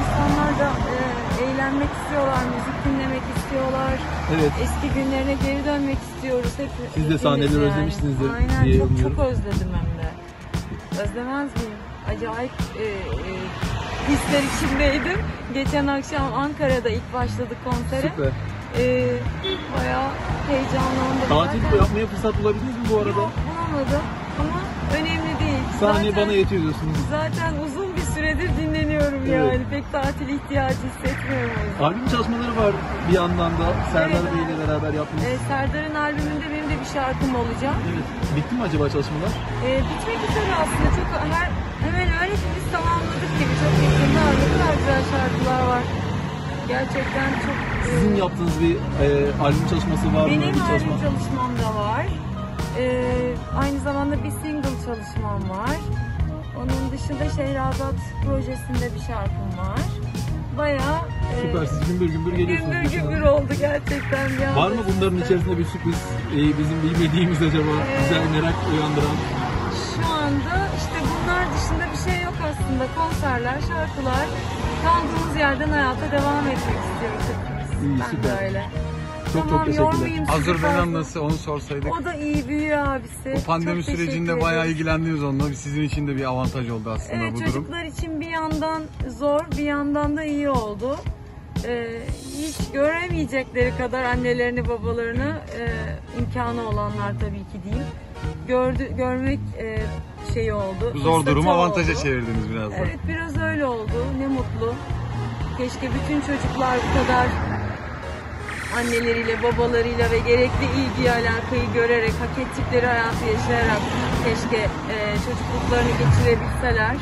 insanlar da e, eğlenmek istiyorlar, müzik dinlemek istiyorlar. Evet. Eski günlerine geri dönmek istiyoruz hep. Siz de sahneleri yani. özlemişsinizdir Aynen, diye çok, umuyorum. çok özledim hem de. Özlemez miyim? Acayip e, e, hisler içindeydim. Geçen akşam Ankara'da ilk başladık konsere. Süper. E, bayağı heyecanlandım. Tatil Zaten- yapmaya fırsat bulabildiniz mi bu arada? Yok, bulamadım ama önemli değil. Sahne Zaten- bana yetiyor diyorsunuz. Zaten uzun bir süredir dinleniyorum Evet. yani. Pek tatil ihtiyacı hissetmiyorum. Albüm çalışmaları var bir yandan da Serdar Evet. Bey ile beraber yaptınız. Ee, Serdar'ın albümünde benim de bir şarkım olacak. Evet. Bitti mi acaba çalışmalar? Ee, bitmek üzere aslında. Çok her, hemen öyle ki biz tamamladık gibi. Çok yakında kadar güzel şarkılar var. Gerçekten çok... e, Sizin yaptığınız bir e, albüm çalışması var mı? Benim Bir çalışma. albüm çalışmam da var. Ee, aynı zamanda bir single çalışmam var. Onun dışında Şehrazat projesinde bir şarkım var. Bayağı e, Süper siz gümbür gümbür geliyorsunuz. gümbür gümbür oldu gerçekten. anda Var mı bunların içerisinde bir sürpriz e, bizim bilmediğimiz acaba Ee, güzel merak uyandıran? Şu anda işte bunlar dışında bir şey yok aslında. Konserler, şarkılar. Kaldığımız yerden hayata devam etmek istiyoruz hepimiz. İyi, ben süper. de öyle. Çok çok tamam, teşekkürler. yormayayım sizi Azerbaycan nasıl onu sorsaydık. O da iyi büyüyor abisi. Bu pandemi Çok sürecinde bayağı ilgilendiniz onunla. Sizin için de bir avantaj oldu aslında Evet bu durum. çocuklar için bir yandan zor, bir yandan da iyi oldu. Ee, hiç göremeyecekleri kadar annelerini, babalarını e, imkanı olanlar tabii ki değil. Gördü, görmek e, şeyi oldu. Zor durumu avantaja oldu. çevirdiniz biraz da. Evet biraz öyle oldu. Ne mutlu. Keşke bütün çocuklar bu kadar anneleriyle, babalarıyla ve gerekli ilgiyi, alakayı görerek, hak ettikleri hayatı yaşayarak keşke e, çocukluklarını geçirebilseler.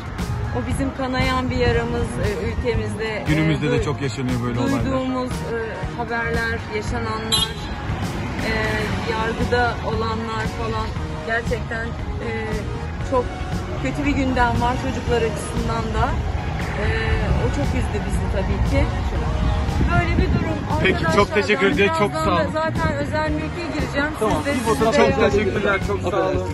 O bizim kanayan bir yaramız e, ülkemizde. Günümüzde E, de çok yaşanıyor böyle olaylar. Duyduğumuz e, haberler, yaşananlar, e, yargıda olanlar falan gerçekten e, çok kötü bir gündem var çocuklar açısından da. E, o çok üzdü bizi tabii ki. Böyle bir durum. Peki, çok teşekkür ben ederim, çok sağ olun. Zaten özel mülke gireceğim. Tamam, Sizleri Çok teşekkürler, çok sağ olun.